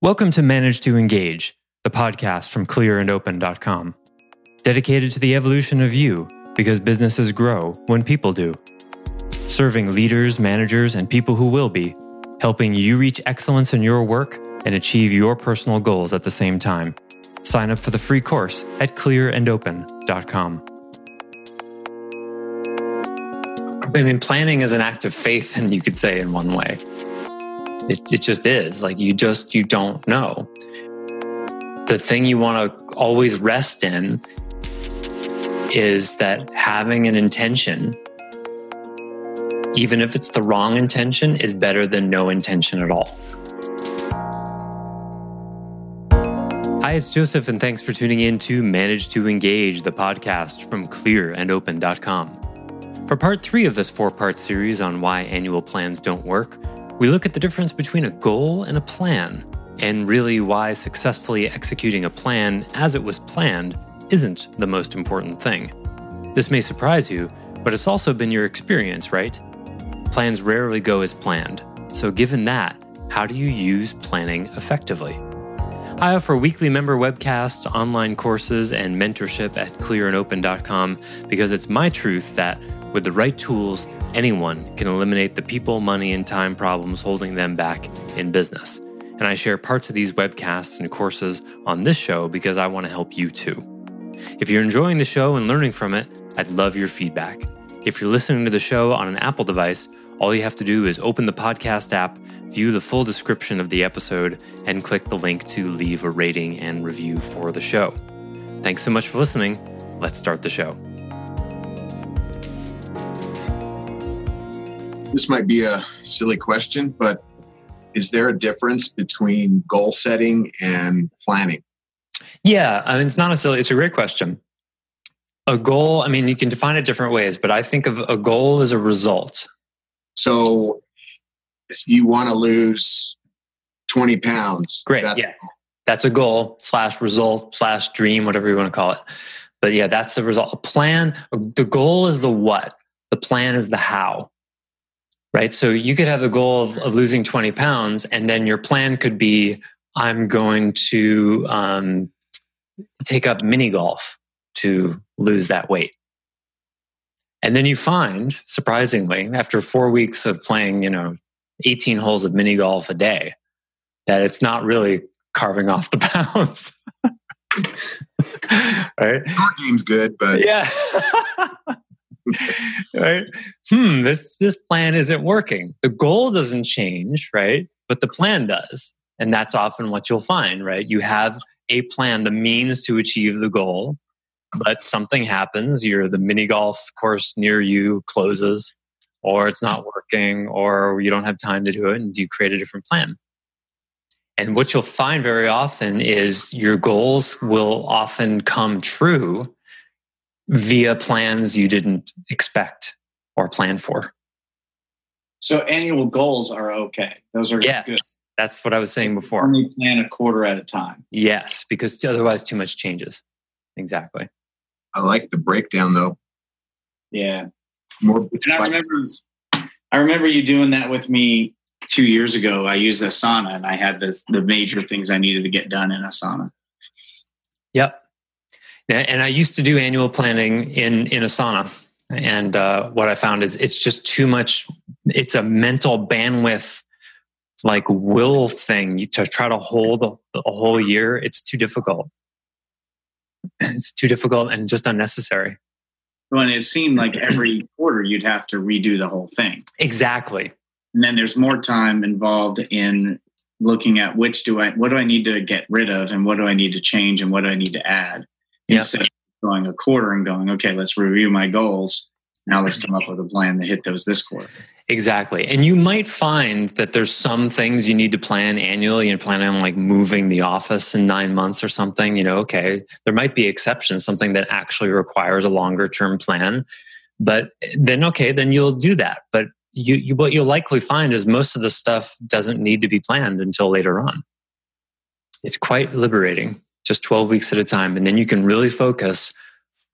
Welcome to Manage to Engage, the podcast from clearandopen.com. Dedicated to the evolution of you because businesses grow when people do. Serving leaders, managers, and people who will be, helping you reach excellence in your work and achieve your personal goals at the same time. Sign up for the free course at clearandopen.com. I mean, planning is an act of faith, and you could say in one way. It, it just is. Like you just, you don't know. The thing you want to always rest in is that having an intention, even if it's the wrong intention, is better than no intention at all. Hi, it's Josef, and thanks for tuning in to Manage to Engage, the podcast from clearandopen.com. For part three of this four part series on why annual plans don't work, we look at the difference between a goal and a plan, and really why successfully executing a plan as it was planned isn't the most important thing. This may surprise you, but it's also been your experience, right? Plans rarely go as planned. So, given that, how do you use planning effectively? I offer weekly member webcasts, online courses, and mentorship at clearandopen.com because it's my truth that with the right tools, anyone can eliminate the people, money, and time problems holding them back in business. And I share parts of these webcasts and courses on this show because I want to help you too. If you're enjoying the show and learning from it, I'd love your feedback. If you're listening to the show on an Apple device, all you have to do is open the podcast app, view the full description of the episode, and click the link to leave a rating and review for the show. Thanks so much for listening. Let's start the show. This might be a silly question, but is there a difference between goal setting and planning? Yeah, I mean, it's not a silly, it's a great question. A goal, I mean, you can define it different ways, but I think of a goal as a result. So you want to lose 20 pounds, great. That's yeah. That's a goal slash result slash dream, whatever you want to call it. But yeah, that's the result. A plan, the goal is the what, the plan is the how right? So you could have the goal of, of losing 20 pounds, and then your plan could be I'm going to um, take up mini golf to lose that weight. And then you find, surprisingly, after four weeks of playing, you know, 18 holes of mini golf a day, that it's not really carving off the pounds. right? Our game's good, but yeah. right? Hmm, this this plan isn't working. The goal doesn't change, right? But the plan does. And that's often what you'll find, right? You have a plan, the means to achieve the goal, but something happens, you're the mini golf course near you closes, or it's not working, or you don't have time to do it, and you create a different plan. And what you'll find very often is your goals will often come true via plans you didn't expect or plan for. So annual goals are okay. Those are yes. Good. That's what I was saying before. Only plan a quarter at a time. Yes, because otherwise too much changes. Exactly. I like the breakdown though. Yeah. More and I remember I remember you doing that with me two years ago. I used Asana and I had the the major things I needed to get done in Asana. Yep. And I used to do annual planning in, in Asana. And uh, what I found is it's just too much, it's a mental bandwidth, like will thing to try to hold a, a whole year. It's too difficult. It's too difficult and just unnecessary. When it seemed like every quarter you'd have to redo the whole thing. Exactly. And then there's more time involved in looking at which do I, what do I need to get rid of and what do I need to change and what do I need to add yep. instead of going a quarter and going, okay, let's review my goals. Now let's come up with a plan to hit those this quarter. Exactly. And you might find that there's some things you need to plan annually and plan on like moving the office in nine months or something. You know, okay, there might be exceptions, something that actually requires a longer term plan. But then, okay, then you'll do that. But you, you, what you'll likely find is most of the stuff doesn't need to be planned until later on. It's quite liberating just 12 weeks at a time. And then you can really focus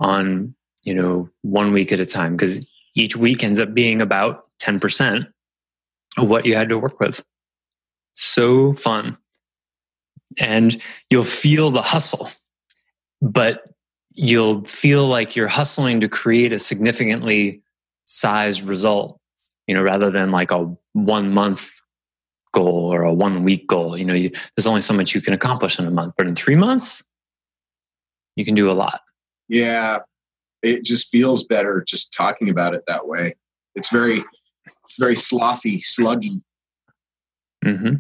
on, you know, one week at a time because each week ends up being about 10% of what you had to work with. So fun. and you'll feel the hustle, but you'll feel like you're hustling to create a significantly sized result, you know, rather than like a one month goal or a one week goal. You know, you, there's only so much you can accomplish in a month, but in three months, you can do a lot. Yeah, it just feels better just talking about it that way. It's very, it's very slothy, sluggy. Mm-hmm.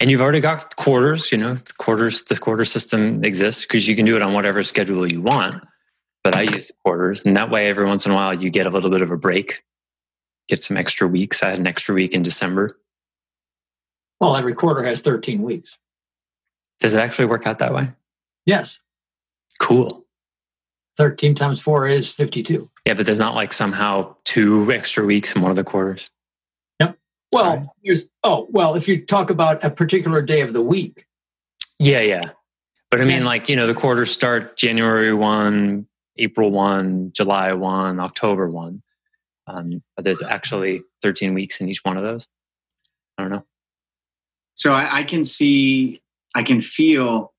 And you've already got quarters. You know, the quarters. The quarter system exists because you can do it on whatever schedule you want. But I use quarters, and that way, every once in a while, you get a little bit of a break, get some extra weeks. I had an extra week in December. Well, every quarter has 13 weeks. Does it actually work out that way? Yes. Cool. 13 times four is 52. Yeah, but there's not like somehow two extra weeks in one of the quarters. Yep. Well, right. here's, oh, well, if you talk about a particular day of the week. Yeah, yeah. But I mean, like, you know, the quarters start January 1, April 1, July 1, October 1. Um, but there's actually 13 weeks in each one of those. I don't know. So I, I can see, I can feel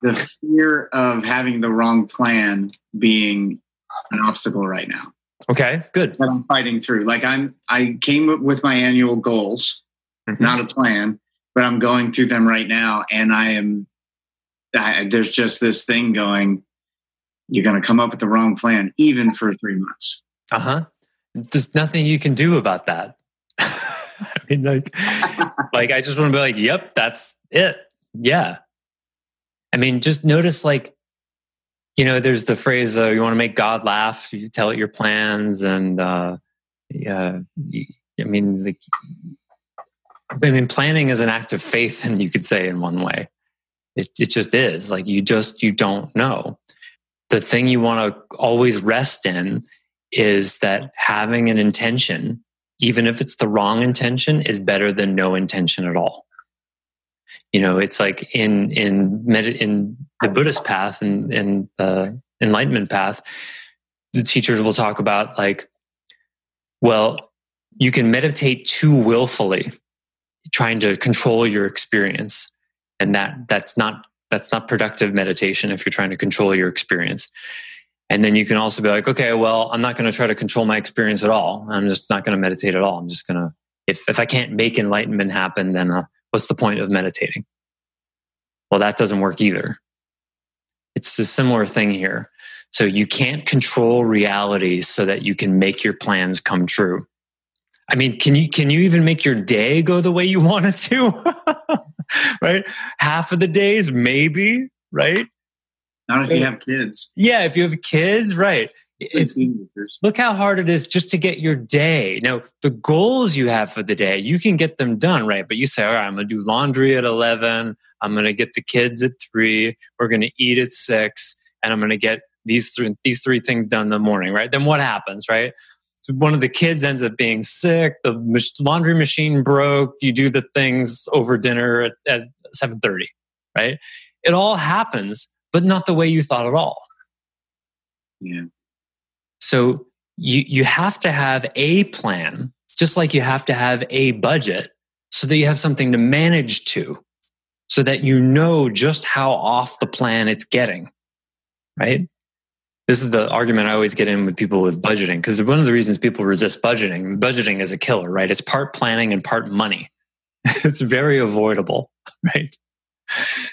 the fear of having the wrong plan being an obstacle right now. Okay, good. That I'm fighting through. Like I'm, I came with my annual goals, mm-hmm. not a plan, but I'm going through them right now, and I am. I, there's just this thing going. You're going to come up with the wrong plan, even for three months. Uh huh. There's nothing you can do about that. Mean, like, like I just want to be like, "Yep, that's it." Yeah, I mean, just notice like, you know, there's the phrase, uh, you want to make God laugh, you tell it your plans. And, uh, yeah, I mean, like, I mean, planning is an act of faith, and you could say in one way. It, it just is like you just you don't know. The thing you want to always rest in is that having an intention, even if it's the wrong intention, is better than no intention at all. You know it's like in in med- in the buddhist path and in the enlightenment path the teachers will talk about like well you can meditate too willfully trying to control your experience. And that that's not that's not productive meditation if you're trying to control your experience and then you can also be like okay well i'm not going to try to control my experience at all i'm just not going to meditate at all i'm just going to if if i can't make enlightenment happen then uh, what's the point of meditating? Well, that doesn't work either. It's a similar thing here. So you can't control reality so that you can make your plans come true. I mean, can you can you even make your day go the way you want it to? right? Half of the days, maybe, right? Not so, if you have kids. Yeah, if you have kids, right. It's, look how hard it is just to get your day. Now, the goals you have for the day, you can get them done, right? But you say, all right, I'm going to do laundry at 11. I'm going to get the kids at three. We're going to eat at six and I'm going to get these three, these three things done in the morning, right? Then what happens, right? So one of the kids ends up being sick. The laundry machine broke. You do the things over dinner at, at 730, right? It all happens, but not the way you thought at all. Yeah. So you, you have to have a plan, just like you have to have a budget so that you have something to manage to, so that you know just how off the plan it's getting. Right. This is the argument I always get in with people with budgeting because one of the reasons people resist budgeting, budgeting is a killer, right? It's part planning and part money. it's very avoidable, right?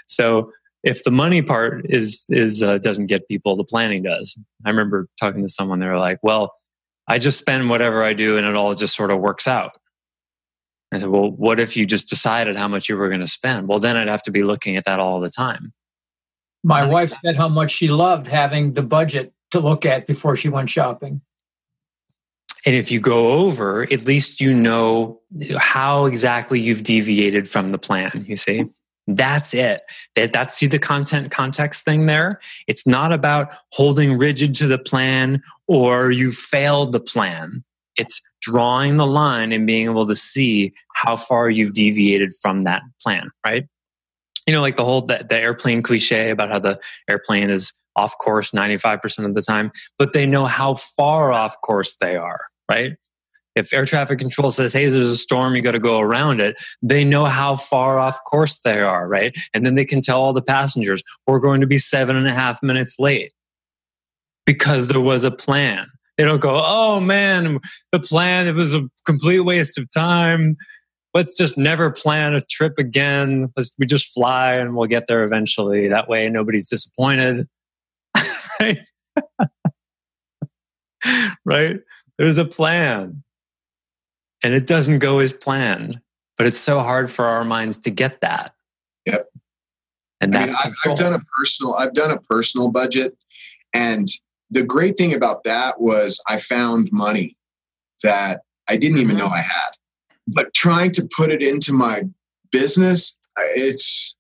So if the money part is is uh, doesn't get people, the planning does. I remember talking to someone. They were like, "Well, I just spend whatever I do, and it all just sort of works out." I said, "Well, what if you just decided how much you were going to spend? Well, then I'd have to be looking at that all the time." My wife said how much she loved having the budget to look at before she went shopping. And if you go over, at least you know how exactly you've deviated from the plan, you see? That's it. That, that's see the content context thing there. It's not about holding rigid to the plan or you failed the plan. It's drawing the line and being able to see how far you've deviated from that plan, right? You know, like the whole the, the airplane cliche about how the airplane is off course 95% of the time, but they know how far off course they are, right? If air traffic control says, hey, there's a storm, you got to go around it, they know how far off course they are, right? And then they can tell all the passengers, we're going to be seven and a half minutes late because there was a plan. They don't go, oh man, the plan, it was a complete waste of time. Let's just never plan a trip again. Let's, we just fly and we'll get there eventually. That way nobody's disappointed. right? right? There's a plan. And it doesn't go as planned. But it's so hard for our minds to get that. Yep. And I that's mean, I've, I've done a personal I've done a personal budget and the great thing about that was I found money that I didn't even know Mm-hmm. I had. But trying to put it into my business, it's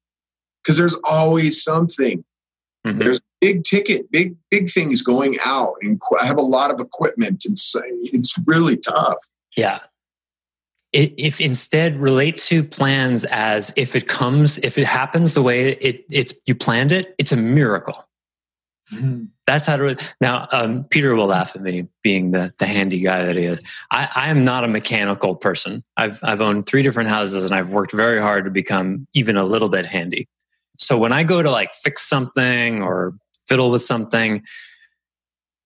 because there's always something. Mhm. There's big ticket, big big things going out, and I have a lot of equipment, and so it's really tough. Yeah. If instead relate to plans as if it comes, if it happens the way it, it's you planned it, it's a miracle. That's how to. Now, um, Peter will laugh at me being the, the handy guy that he is. I, I am not a mechanical person. I've I've owned three different houses and I've worked very hard to become even a little bit handy. So when I go to like fix something or fiddle with something,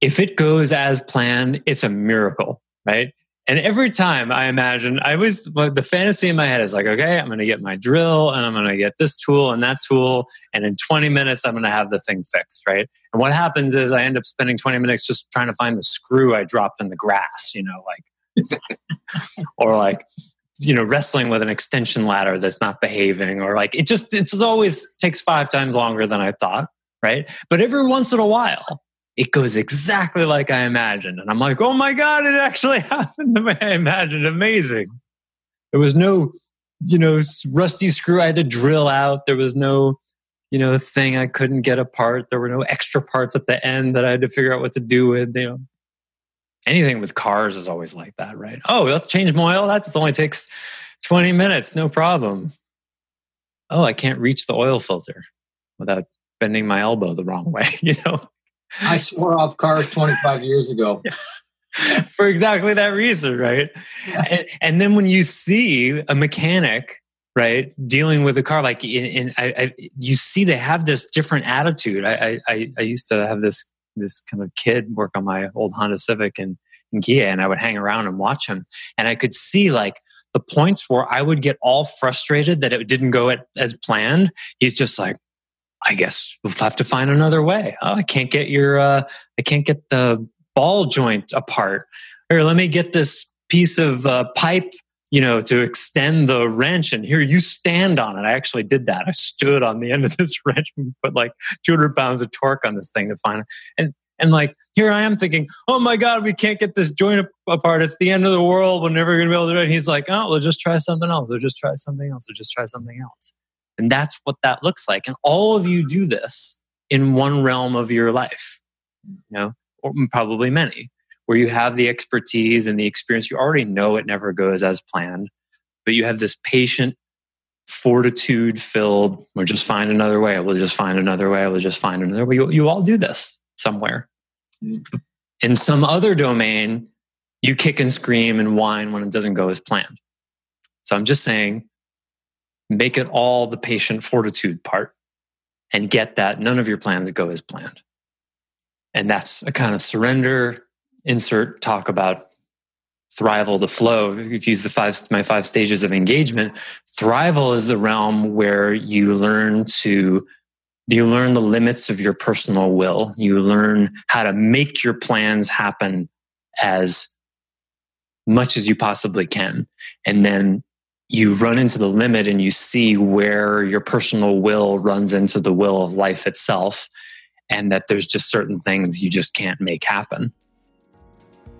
if it goes as planned, it's a miracle, right? And every time I imagine, I was the fantasy in my head is like, okay, I'm going to get my drill and I'm going to get this tool and that tool. And in 20 minutes, I'm going to have the thing fixed, right? And what happens is I end up spending 20 minutes just trying to find the screw I dropped in the grass, you know, like, or like, you know, wrestling with an extension ladder that's not behaving, or like it just, it's always takes five times longer than I thought, right? But every once in a while, it goes exactly like I imagined. And I'm like, oh my God, it actually happened the way I imagined. Amazing. There was no, you know, rusty screw I had to drill out. There was no, you know, thing I couldn't get apart. There were no extra parts at the end that I had to figure out what to do with. You know, anything with cars is always like that, right? Oh, we'll change my oil. That just only takes 20 minutes. No problem. Oh, I can't reach the oil filter without bending my elbow the wrong way, you know? I swore off cars 25 years ago. for exactly that reason, right? And, and then when you see a mechanic, right, dealing with a car, like in, in I, I, you see they have this different attitude. I, I, I used to have this this kind of kid work on my old Honda Civic and, and Kia, and I would hang around and watch him, and I could see like the points where I would get all frustrated that it didn't go at, as planned. He's just like, I guess we'll have to find another way. Oh, I can't get your, uh, I can't get the ball joint apart. Here, let me get this piece of uh, pipe, you know, to extend the wrench. And here, you stand on it. I actually did that. I stood on the end of this wrench and put like 200 pounds of torque on this thing to find it. And and like here I am thinking, oh my god, we can't get this joint apart. It's the end of the world. We're never going to be able to do it. And he's like, oh, we'll just try something else. We'll just try something else. We'll just try something else. And that's what that looks like. And all of you do this in one realm of your life, you know, or probably many, where you have the expertise and the experience. You already know it never goes as planned, but you have this patient, fortitude filled, we'll just find another way. We'll just find another way. We'll just find another way. You, you all do this somewhere. In some other domain, you kick and scream and whine when it doesn't go as planned. So I'm just saying, make it all the patient fortitude part and get that none of your plans go as planned. And that's a kind of surrender, insert talk about thrival the flow. If you use the five, my five stages of engagement, thrival is the realm where you learn to, you learn the limits of your personal will. You learn how to make your plans happen as much as you possibly can. And then you run into the limit and you see where your personal will runs into the will of life itself and that there's just certain things you just can't make happen.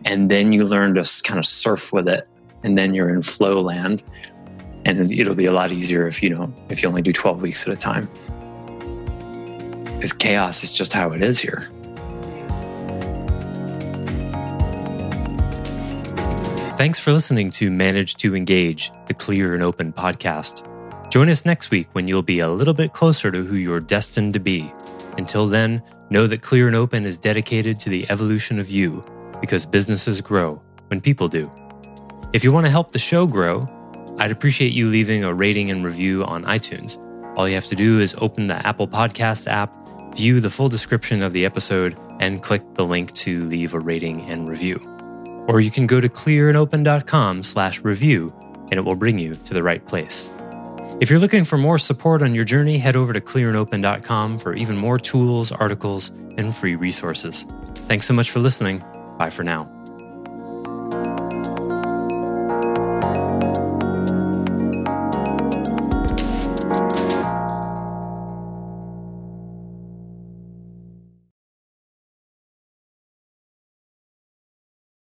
And then you learn to kind of surf with it and then you're in flow land and it'll be a lot easier if you don't if you only do 12 weeks at a time. Because chaos is just how it is here Thanks for listening to Manage to Engage, the Clear and Open podcast. Join us next week when you'll be a little bit closer to who you're destined to be. Until then, know that Clear and Open is dedicated to the evolution of you because businesses grow when people do. If you want to help the show grow, I'd appreciate you leaving a rating and review on iTunes. All you have to do is open the Apple Podcasts app, view the full description of the episode, and click the link to leave a rating and review. Or you can go to clearandopen.com slash review and it will bring you to the right place. If you're looking for more support on your journey, head over to clearandopen.com for even more tools, articles, and free resources. Thanks so much for listening. Bye for now.